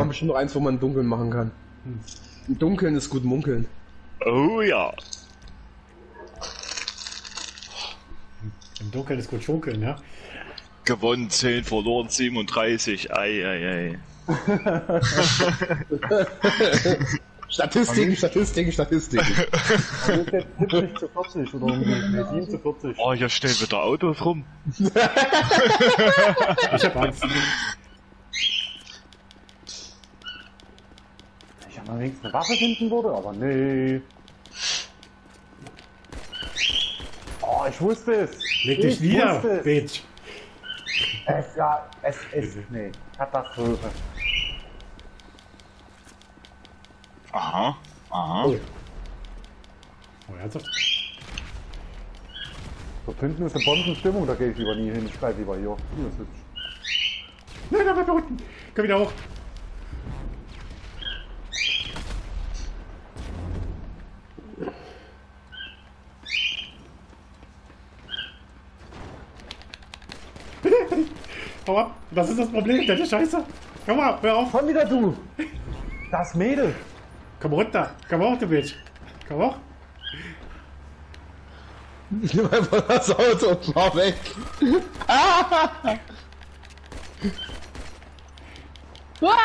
kommt bestimmt noch eins, wo man im Dunkeln machen kann. Im Dunkeln ist gut munkeln. Oh ja. Im Dunkeln ist gut schunkeln, ja? Gewonnen 10, verloren 37. Ei, ei, ei. Statistiken, Statistiken, Statistiken. Das ist jetzt 70 zu 40 oder nee, 7 zu 40. Oh, hier stehen wieder Autos rum. Ich hab Angst. Mal wenigstens eine Waffe finden würde, aber nee. Oh, ich wusste es. Leg dich ich nieder, wusste es. Bitch. Es, ja, es ist, nee, Katastrophe. Aha, aha. Oh, ernsthaft? So hinten ist eine Bombenstimmung, da gehe ich lieber nie hin. Ich bleib lieber hier. Hier ist hübsch. Nein, da bleibt da unten. Komm wieder hoch. Hau ab. Was ist das Problem? Deine Scheiße. Komm mal, hör auf. Komm wieder du! Das Mädel! Komm runter. Komm hoch, du Bitch. Komm hoch. Ich nehme einfach das Auto und fahr weg. Uah!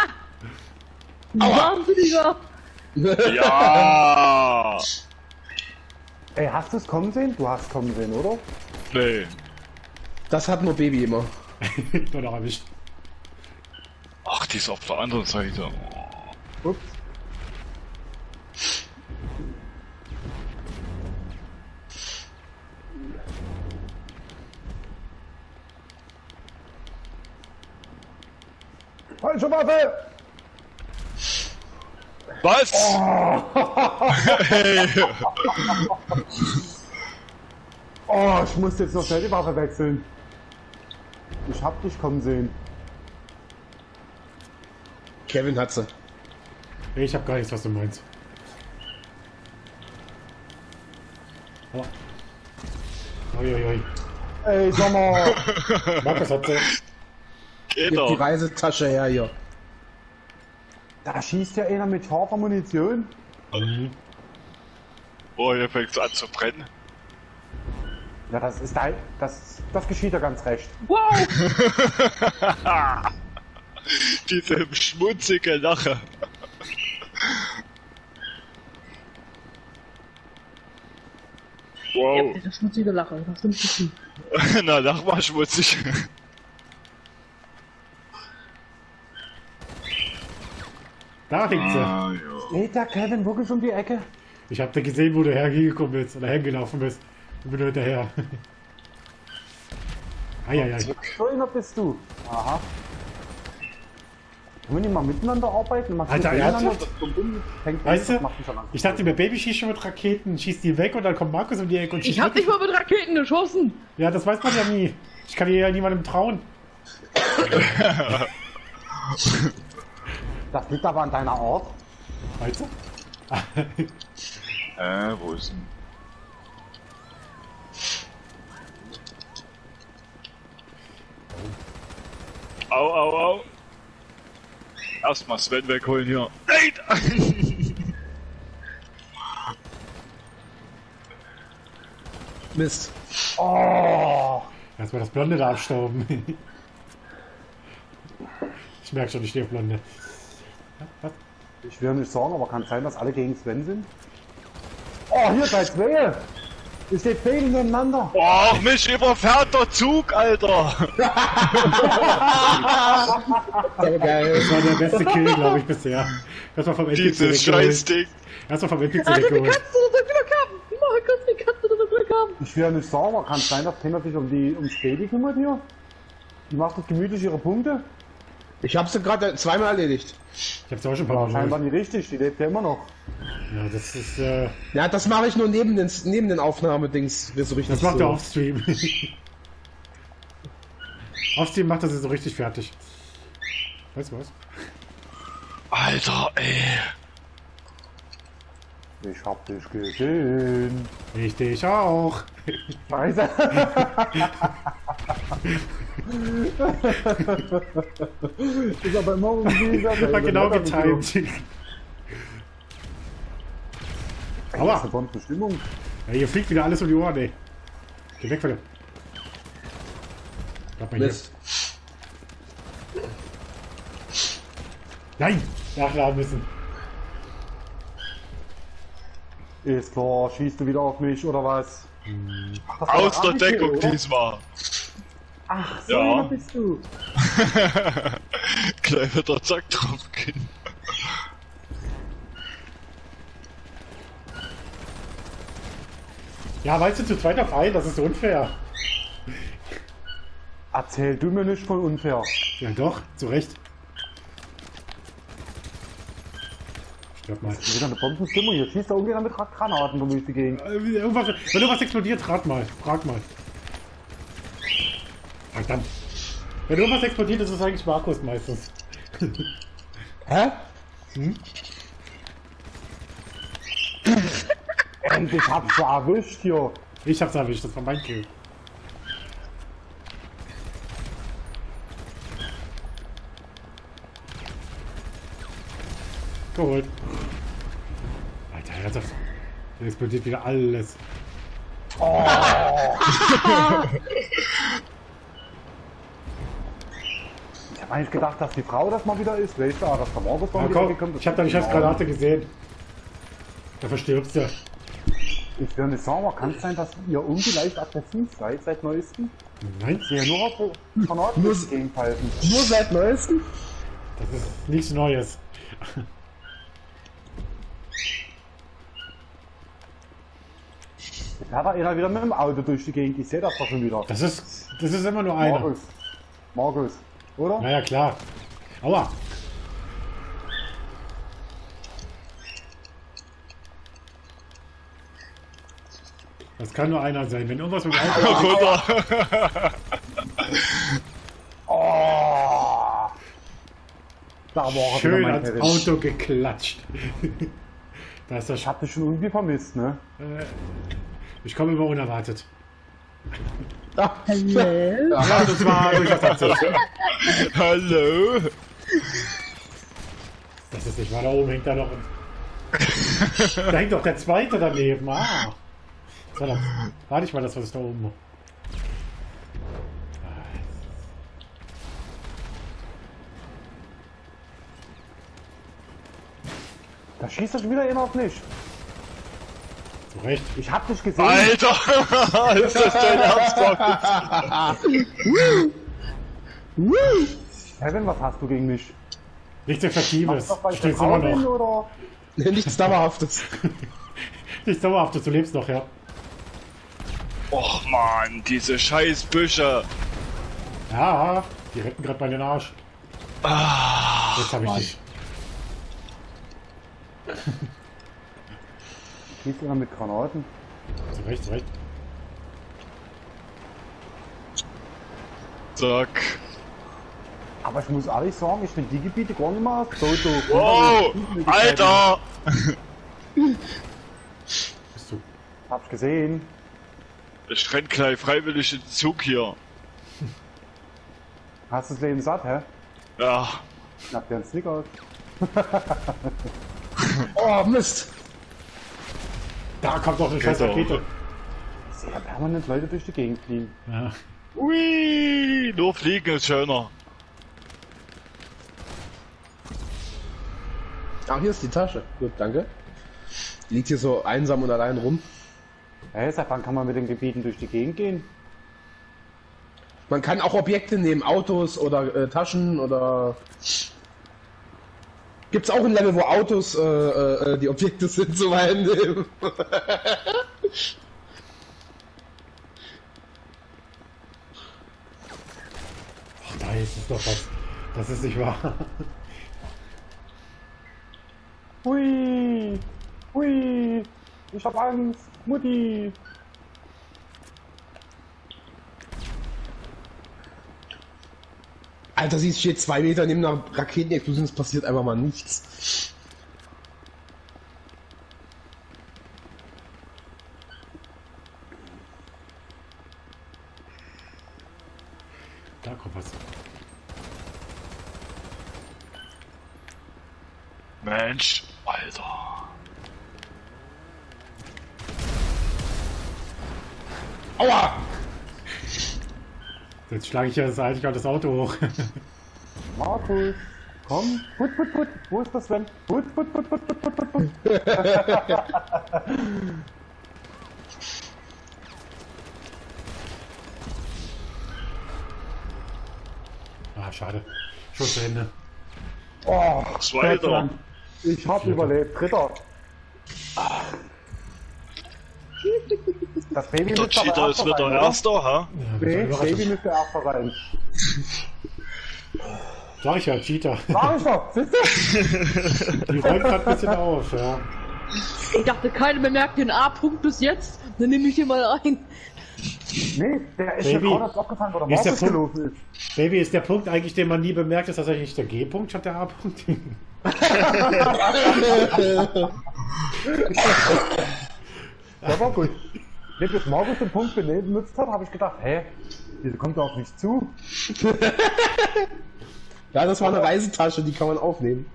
Wahnsinniger! Ja. Ey, hast du es kommen sehen? Du hast kommen sehen, oder? Nee. Das hat nur Baby immer. Nur noch erwischt. Ach, die ist auf der anderen Seite. Ups. Falsche Waffe! Was? hey. Oh, ich muss jetzt noch schnell die Waffe wechseln. Ich hab dich kommen sehen. Kevin hat sie. Ich hab gar nichts, was du meinst. Oh. Uiuiui. Ey, sag mal, Markus hat sie. Geht Gib die doch. Reisetasche her hier. da schießt ja einer mit scharfer Munition. Mhm. Oh, hier fängt's an zu brennen. Ja, das ist halt, das, das geschieht ja ganz recht. Wow! Diese schmutzige Lache. Ja, Wow. diese schmutzige Lache, das zu viel. Na, lach mal schmutzig. Da liegt sie. Ah. Geht der Kevin wirklich um die Ecke? Ich hab da gesehen, wo du hergekommen bist oder hergelaufen bist. Ich bin hinterher. Eieiei. So einer bist du. Aha. Wollen wir nicht mal miteinander arbeiten? Mal Alter, ernsthaft? Weißt das du, macht mich schon Angst. ich dachte mir, Baby schießt schon mit Raketen, schießt die weg und dann kommt Markus um die Ecke und schießt Ich hab nicht mal mit Raketen geschossen! Ja, das weiß man ja nie. Ich kann hier ja niemandem trauen. Das liegt aber an deiner Art. Weißt du? Äh, wo ist denn? Au, au, au. Erstmal Sven wegholen hier. Nein! Mist. Oh! Erstmal das Blonde da abstauben. Ich merke schon, ich stehe auf Blonde. Ich will nicht sagen, aber kann sein, dass alle gegen Sven sind. Oh, hier seid zwei! Ihr steht beide nebeneinander. Och, mich überfährt der Zug, Alter! Aber geil. Das war der beste Kill, glaube ich, bisher. Das war vom NPC Dieses. Scheißding. Das war vom NPC Ah, die weggeholt. Katze soll Glück haben! Immer kannst die Katze soll Glück haben! Ich will nicht sagen, aber kann sein, dass keiner sich um die ums Baby kümmert hier. Die macht doch gemütlich ihre Punkte. Ich hab sie gerade zweimal erledigt. Ich hab's auch schon ein paar Mal Scheinbar nicht richtig, die lebt ja immer noch. Ja, das ist, äh, Ja, das mache ich nur neben den, neben den Aufnahmedings. So richtig das macht so. er offstream. offstream macht er sie so richtig fertig. Weißt du was? Alter, ey. Ich hab dich gesehen. Ich dich auch. Scheiße. Ist aber immer irgendwie... Das war genau getimt. Aua. Aua. Das ist eine Stimmung. Ja, hier fliegt wieder alles um die Ohren, ey. Geh weg von dem. Bleib mal hier. Mist. Nein! Nachladen müssen. Ist klar, schießt du wieder auf mich oder was? Das war Aus der Deckung oder? diesmal. Ach, so Ja. bist du. Gleich wird der Zack drauf gehen. Ja, weißt du, zu zweit auf einen, das ist unfair. Erzähl du mir nicht von unfair. Ja doch, zu Recht. Stirb mal. Wieder eine Bombenstimmung. Hier schießt er irgendwie mit Granaten durch die Gegend. Irgendwas, wenn irgendwas explodiert, rat mal. Frag mal. Verdammt. Wenn irgendwas explodiert, ist es eigentlich Markus meistens. Hä? Endlich hab's erwischt hier. Ich hab's erwischt, das war mein Kill. Geholt. Alter, ernsthaft. Hier explodiert wieder alles. Ich hab eigentlich gedacht, dass die Frau das mal wieder ist. Dass der Markus Aber mal wieder komm, ich hab deine Scheißgranate gesehen. Da verstirbst du. Ich nicht sagen, aber kann es sein, dass ihr irgendwie leicht aggressiv seid seit neuestem? Nein, Ich sehe nur auf Nur- durch die Gegend halten. Nur seit neuestem? das ist nichts Neues. Jetzt hat er einer wieder mit dem Auto durch die Gegend. Ich sehe das doch schon wieder. Das ist, das ist immer nur einer. Markus. Markus. Oder? Naja, klar. Aua. Das kann nur einer sein. Wenn irgendwas mit Auto Runter. Oh! Da war er wieder, schön ans Herrin. Auto geklatscht. da ist der Ich hab dich schon irgendwie vermisst, ne? äh, Ich komme immer unerwartet. Ah, Hallo? Ja, das war durchaus. Hallo. Das ist nicht wahr. Da oben hängt da noch ein. Da hängt doch der zweite daneben. Ah. So, dann warte ich mal, das was ist da oben. Da schießt er schon wieder einer auf mich. Zu Recht. Ich hab dich gesehen. Alter. Ist das dein Ernst? Kevin, was hast du gegen mich? Nichts Effektives. ich eine immer noch. oder? Nichts Dauerhaftes. Nichts Dauerhaftes. Du lebst noch, ja. Och man, diese scheiß Büsche. Ja, die retten gerade meinen Arsch. Ah, Jetzt habe ich dich. Schießt einer mit Granaten. Zu Recht, zu Recht. Zack. Aber ich muss ehrlich sagen, ich finde die Gebiete gar nicht mal so doof. Wow, Alter. Bist du. Hab's gesehen. Ich renn gleich freiwillig in den Zug hier. Hast du das Leben satt, hä? Ja. Schnapp dir einen Snickers. Oh, Mist. Da kommt doch eine scheiß. Rakete. Ich sehe ja permanent Leute durch die Gegend fliegen. Ja. Ui, nur fliegen ist schöner. Ach, hier ist die Tasche. Gut, danke. Die liegt hier so einsam und allein rum. Hä, seit wann kann man mit den Gebieten durch die Gegend gehen? Man kann auch Objekte nehmen, Autos oder äh, Taschen oder. Gibt's auch ein Level, wo Autos äh, äh, die Objekte sind, so mein Ach, da ist es doch was. Das ist nicht wahr. Hui! Hui! Ich hab Angst! Mutti! Alter, sie steht zwei Meter neben einer Raketenexplosion, es passiert einfach mal nichts. Da kommt was. Mensch, Alter. Aua! Jetzt schlage ich ja das eigentlich auch das Auto hoch. Markus, komm. Put, put, put. Wo ist das Sven? Put, put, put, put, put, put, put, put. ah, schade. Schon zu Ende. Oh, Zweiter. Ich hab überlebt. Dritter. Das Baby Der Cheater ist wieder rein? Erster, ha? Ja, Nee, Überraschung. Baby müsste erster rein. Sag ich ja, Cheater. Sag ich doch, siehst du? Die räumt gerade ein bisschen auf, ja. Ich dachte, keiner bemerkt den A-Punkt bis jetzt. Dann nehme ich den mal ein. Nee, der ist Baby. gerade aufgefallen, wo der ist der Punkt? gelaufen ist. Baby, ist der Punkt eigentlich, den man nie bemerkt, ist tatsächlich nicht der G-Punkt statt der A-Punkt? Der war gut. Wenn jetzt Markus den Punkt benutzt hat, habe ich gedacht, hä, wieso kommt auf mich zu? Ja, das war eine Reisetasche, die kann man aufnehmen.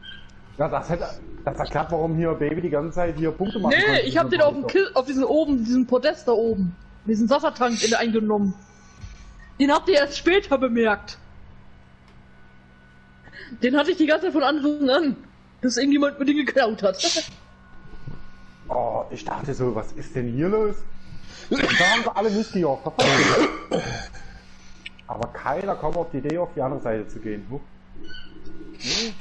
Ja, das hätte, das erklärt, warum hier Baby die ganze Zeit hier Punkte macht. Nee, ich hab den auf dem Kill, auf diesen oben, diesen Podest da oben. Diesen Wassertank in eingenommen. Den habt ihr erst später bemerkt. Den hatte ich die ganze Zeit von Anfang an. Dass irgendjemand mir den geklaut hat. Oh, ich dachte so, was ist denn hier los? Da haben sie alle nicht gejagt. Aber keiner kommt auf die Idee, auf die andere Seite zu gehen. Huch. Nee.